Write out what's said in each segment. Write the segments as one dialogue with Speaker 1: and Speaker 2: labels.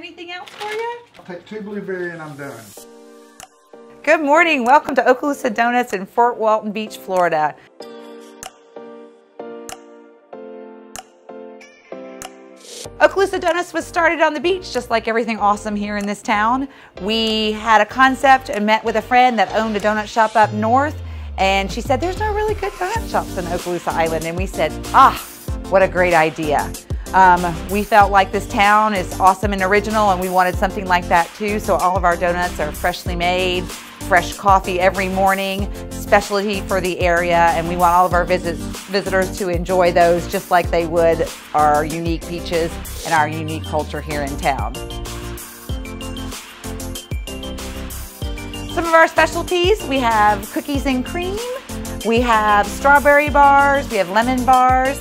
Speaker 1: Anything else for you?
Speaker 2: I'll take two blueberry and I'm done.
Speaker 1: Good morning. Welcome to Okaloosa Donuts in Fort Walton Beach, Florida. Okaloosa Donuts was started on the beach, just like everything awesome here in this town. We had a concept and met with a friend that owned a donut shop up north, and she said, there's no really good donut shops on Okaloosa Island. And we said, ah, what a great idea. Um, we felt like this town is awesome and original, and we wanted something like that too. So all of our donuts are freshly made, fresh coffee every morning, specialty for the area, and we want all of our visit, visitors to enjoy those just like they would our unique beaches and our unique culture here in town. Some of our specialties, we have cookies and cream, we have strawberry bars, we have lemon bars,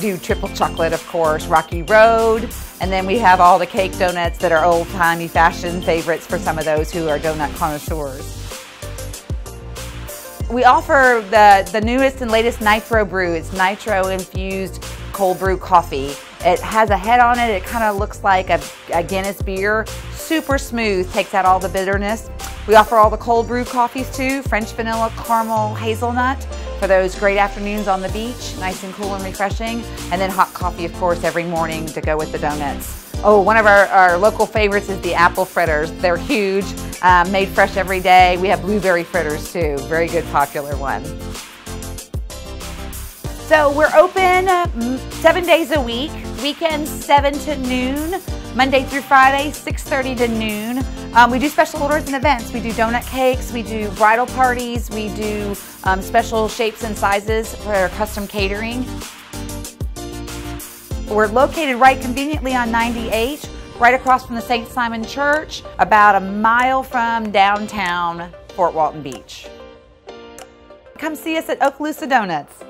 Speaker 1: do triple chocolate, of course, Rocky Road, and then we have all the cake donuts that are old-timey fashion favorites for some of those who are donut connoisseurs. We offer the, the newest and latest nitro brew. It's nitro infused cold brew coffee. It has a head on it. It kind of looks like a, a Guinness beer. Super smooth, takes out all the bitterness. We offer all the cold brew coffees too, French vanilla, caramel, hazelnut for those great afternoons on the beach, nice and cool and refreshing. And then hot coffee, of course, every morning to go with the donuts. Oh, one of our, our local favorites is the apple fritters. They're huge, um, made fresh every day. We have blueberry fritters too, very good popular one. So we're open uh, seven days a week, weekends seven to noon, Monday through Friday, 6.30 to noon. Um, we do special orders and events. We do donut cakes, we do bridal parties, we do um, special shapes and sizes for our custom catering. We're located right conveniently on 98, right across from the St. Simon Church, about a mile from downtown Fort Walton Beach. Come see us at Okaloosa Donuts.